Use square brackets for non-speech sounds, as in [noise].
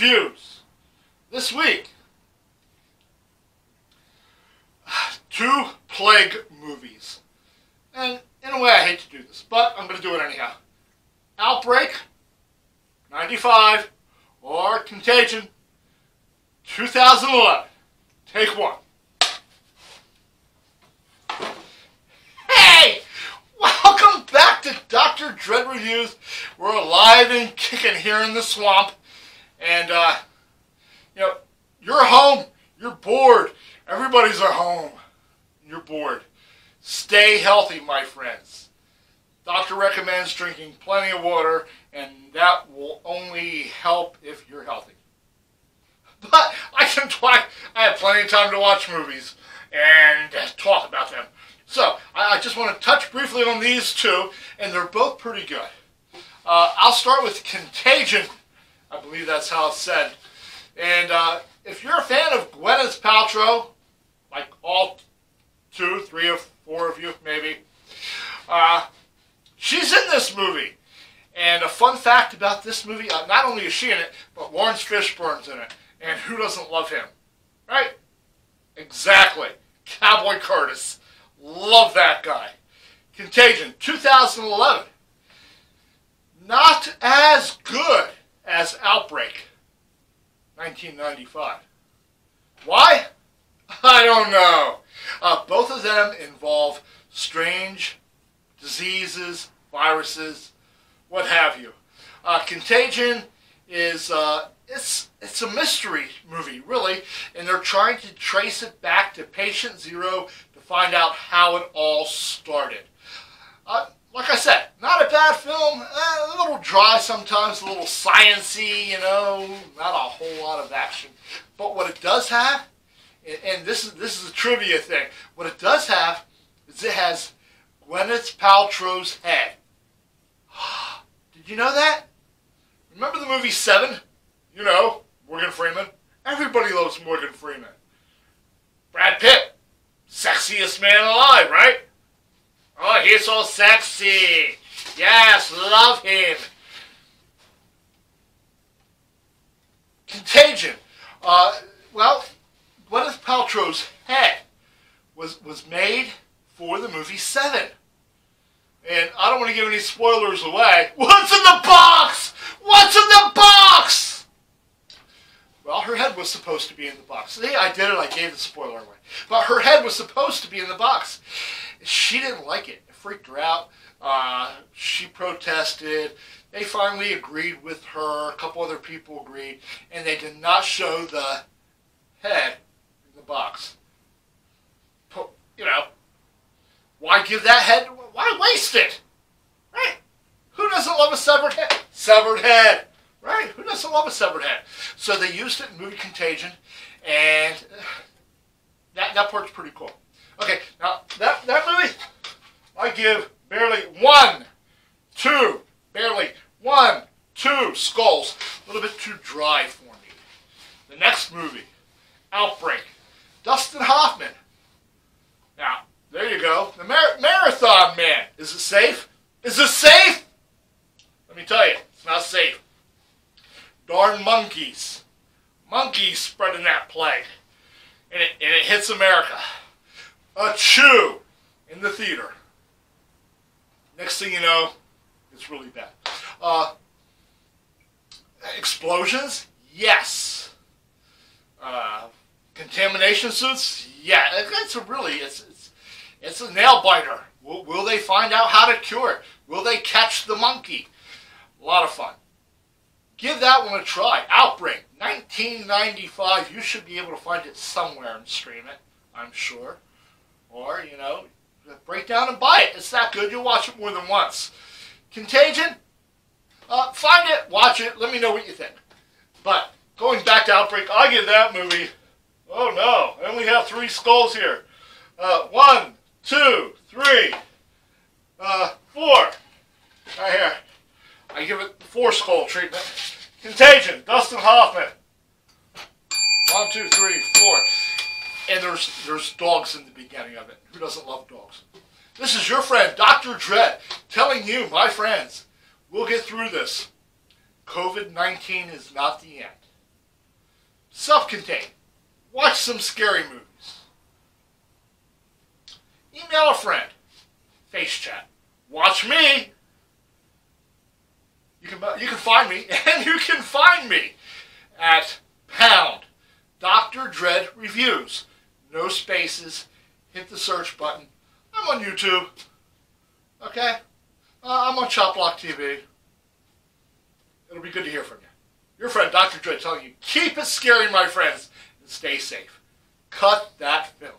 reviews. This week, [sighs] two plague movies. And in a way, I hate to do this, but I'm going to do it anyhow. Outbreak, 95, or Contagion, 2011. Take one. Hey! Welcome back to Dr. Dread Reviews. We're alive and kicking here in the swamp. And, uh, you know, you're home. You're bored. Everybody's at home. You're bored. Stay healthy, my friends. Doctor recommends drinking plenty of water, and that will only help if you're healthy. [laughs] But I can talk. I have plenty of time to watch movies and talk about them. So I, I just want to touch briefly on these two, and they're both pretty good. Uh, I'll start with Contagion. I believe that's how it's said. And uh, if you're a fan of Gwyneth Paltrow, like all two, three or four of you maybe, uh, she's in this movie. And a fun fact about this movie, uh, not only is she in it, but Laurence Fishburne's in it. And who doesn't love him? Right? Exactly. Cowboy Curtis. Love that guy. Contagion, 2011. Not as good as Outbreak, 1995. Why? [laughs] I don't know. Uh, both of them involve strange diseases, viruses, what have you. Uh, Contagion is uh, it's it's a mystery movie, really, and they're trying to trace it back to patient zero to find out how it all started. Uh, like I said, not a bad film. Eh, a little dry sometimes, a little sciency, you know, not a whole lot of action. But what it does have, and this is this is a trivia thing. What it does have is it has Gwyneth Paltrow's head. [gasps] Did you know that? Remember the movie Seven? You know, Morgan Freeman. Everybody loves Morgan Freeman. Brad Pitt, sexiest man alive, right? He's so sexy. Yes, love him. Contagion. Uh, well, Gwyneth Paltrow's head was was made for the movie Seven. And I don't want to give any spoilers away. What's in the box? What's in the box? Well, her head was supposed to be in the box. See, I did it. I gave the spoiler away. But her head was supposed to be in the box. She didn't like it. Freaked her out. Uh, she protested. They finally agreed with her. A couple other people agreed. And they did not show the head in the box. You know, why give that head? Why waste it? Right? Who doesn't love a severed head? Severed head. Right? Who doesn't love a severed head? So they used it in movie Contagion, and that, that part's pretty cool. Okay, now that, that movie, I give barely one, two, barely one, two skulls. A little bit too dry for me. The next movie, Outbreak. Dustin Hoffman. Now, there you go. The Mar Marathon Man. Is it safe? Is it safe? Let me tell you, it's not safe. Darn monkeys. Monkeys spreading that plague. And it, and it hits America. A chew in the theater. Next thing you know, it's really bad. Uh, explosions? Yes. Uh, contamination suits? Yeah. It's a really, it's, it's, it's a nail biter. Will, will they find out how to cure it? Will they catch the monkey? A lot of fun. Give that one a try. Outbreak, 1995. You should be able to find it somewhere and stream it, I'm sure. Or, you know, break down and buy it. It's that good. You'll watch it more than once. Contagion, uh, find it, watch it, let me know what you think. But going back to Outbreak, I give that movie, oh no, I only have three skulls here. Uh, one, two, three, uh, four. Right here. I give it four skull treatment. Contagion, Dustin Hoffman. One, two, three, four. And there's there's dogs in the beginning of it. Who doesn't love dogs? This is your friend, Dr. Dread, telling you, my friends, we'll get through this. COVID-19 is not the end. Self-contained. Watch some scary movies. Email a friend. Face chat. Watch me. You can you can find me [laughs] and you can find me at pound Dr. Dread Reviews. No spaces. Hit the search button. I'm on YouTube. Okay? Uh, I'm on Chopblock TV. It'll be good to hear from you. Your friend Dr. Dread telling you, keep it scary, my friends, and stay safe. Cut that film.